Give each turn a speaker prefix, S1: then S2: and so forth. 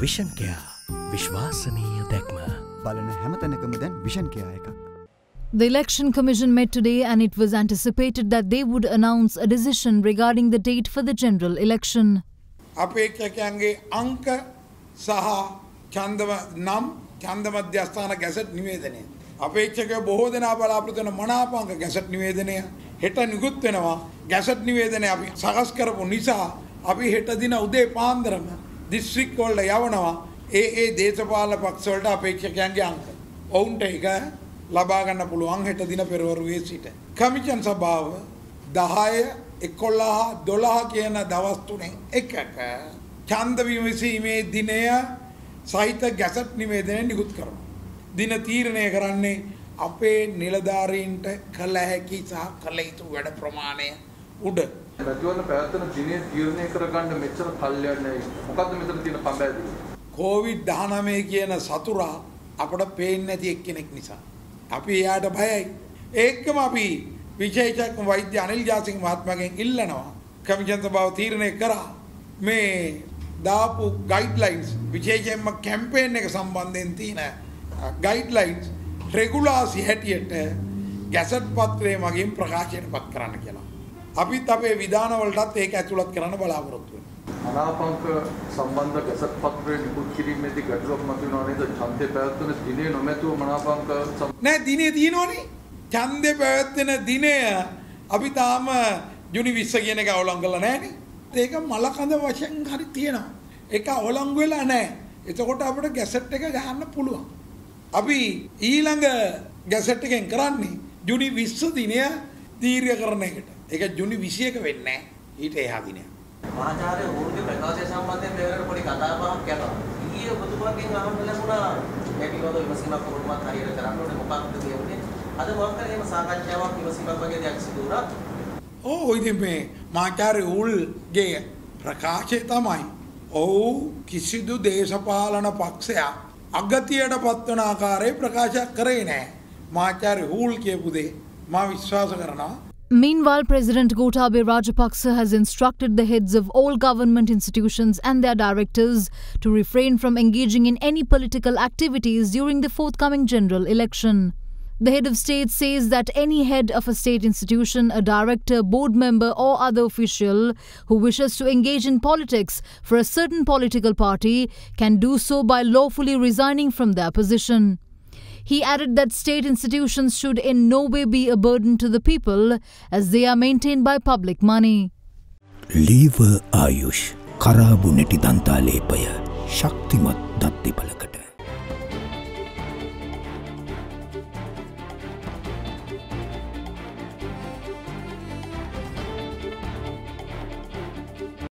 S1: විෂන්කයා විශ්වාසනීය දැක්ම.
S2: බලන හැමතැනකම දැන් විෂන් කයා එකක්.
S3: The Election Commission met today and it was anticipated that they would announce a decision regarding the date for the general election.
S4: අපේක්ෂකයන්ගේ අංක සහ චන්දව නම් චන්ද මධ්‍යස්ථාන ගැසට් නිවේදනය. අපේක්ෂක බොහෝ දෙනා බලාපොරොත්තු වෙන මනාපංක ගැසට් නිවේදනය හෙට නිකුත් වෙනවා. ගැසට් නිවේදනය අපි සකස් කරපු නිසා අපි හෙට දින උදේ පාන්දරම දිස්ත්‍රික් වලට යවනවා. ඒ ඒ දේශපාලන පක්ෂ වලට අපේක්ෂකයන්ගේ අංක. ඔවුන්ට ඒක ලබා ගන්න පුළුවන් හෙට දින පෙරවරුවේ සිට. කමිෂන් සභාව 10 11 12 කියන දවස් තුනෙන් එකක ඡන්ද විමසීමේ දිනය සහිත ගැසට් නිවේදනය නිකුත් කරනවා. දින තීරණය කරන්නේ අපේ නිලධාරීන්ට කළ හැකි සහ කළ යුතු වැඩ ප්‍රමාණය උඩ.
S5: රජවන්න පැවැත්වෙන දිනේ තීරණය කරගන්න මෙච්චර කල් යන්නේ මොකද්ද මෙතන තියෙන කම්බෑදි?
S4: කෝවිඩ් 19 කියන සතුරා අපට පේන්නේ නැති එක්කෙනෙක් නිසා. අපි එයාට බයයි. ඒකම අපි විශේෂඥ වෛද්‍ය අනිල් ජාසිංහ මහත්මයාගෙන් ඉල්ලනවා. කමිෂන් සභාව තීරණය කරා මේ දාපු ගයිඩ්ලයින්ස් විශේෂයෙන්ම කැම්පේන් එක සම්බන්ධයෙන් තියෙන ගයිඩ්ලයින්ස් රෙගුලාසි හැටියට ගැසට් පත්‍රය මගින් ප්‍රකාශයට පත් කරන්න කියලා. අපිත් අපේ විධානවලටත් ඒක ඇතුළත් කරන්න බලාපොරොත්තු වෙනවා.
S5: අනාපංක සම්බන්ධ ගැසට් පත්‍රය නිකුත් කිරීමේදී ගැටලුවක් මතුවෙනවා නේද? ඡන්දය පැවැත්වෙන දිනේ නොමැතුව මනාපංක
S4: නෑ දිනේ තියෙනවනේ. ඡන්දේ පැවැත්වෙන දිනය අපි තාම ජුනි 20 කියන එක අවලංගු කරලා නෑනේ. ඒක මලකඳ වශයෙන් හරි තියෙනවා. ඒක අවලංගු වෙලා නෑ. එතකොට අපිට ගැසට් එක ගන්න පුළුවන්. අපි ඊළඟ ගැසට් එකෙන් කරන්නේ ජුනි 20 දිනය දීර්ඝ කරන එකට. ඒක ජුනි 21 වෙන්නේ නෑ. ඊට එහා දිනයක්.
S6: මහාචාර්ය වුරුගේ ප්‍රකාශය සම්බන්ධයෙන් මෙවරට පොඩි කතා බහක් යනවා. ඊයේ ඔබතුමාගෙන් අහන්න ලැබුණා මේ පිළිබඳව විමසීමක් කොහොමවත් හරියට කරන්න ඕනේ මොකක්ද කියන්නේ. අද මොකක් හරි එහෙම සාකච්ඡාවක් විමසීමක් වගේ දෙයක් සිදු වුණා.
S4: ඕ ඉතින් මේ මාචාර්ය උල්ගේ ප්‍රකාශය තමයි ඔහු කිසිදු දේශපාලන පක්ෂයක් අගතියට පත්වන ආකාරයේ ප්‍රකාශයක් කරේ නෑ. මාචාර්ය හූල් කියපු දේ මා විශ්වාස කරනවා.
S3: Meanwhile, President Gotabaya Rajapaksa has instructed the heads of all government institutions and their directors to refrain from engaging in any political activities during the forthcoming general election. The head of state says that any head of a state institution, a director, board member, or other official who wishes to engage in politics for a certain political party can do so by lawfully resigning from their position. He added that state institutions should in no way be a burden to the people as they are maintained by public money.
S1: ලීව ආයුෂ් කරාබු නැටි දන්තාලේපය ශක්තිමත් දත්තිපලකට.